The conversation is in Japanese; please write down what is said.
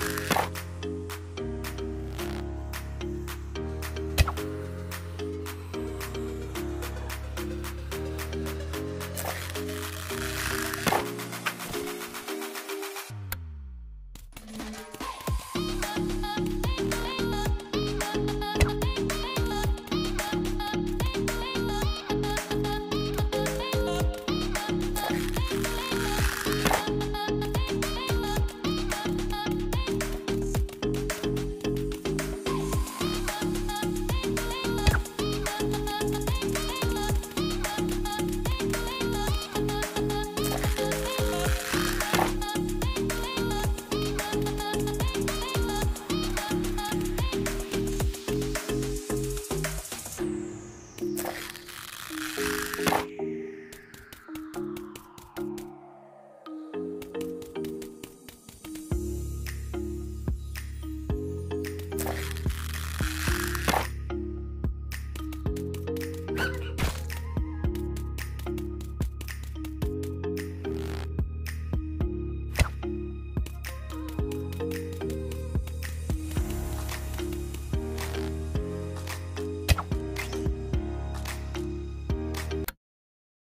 you Bye.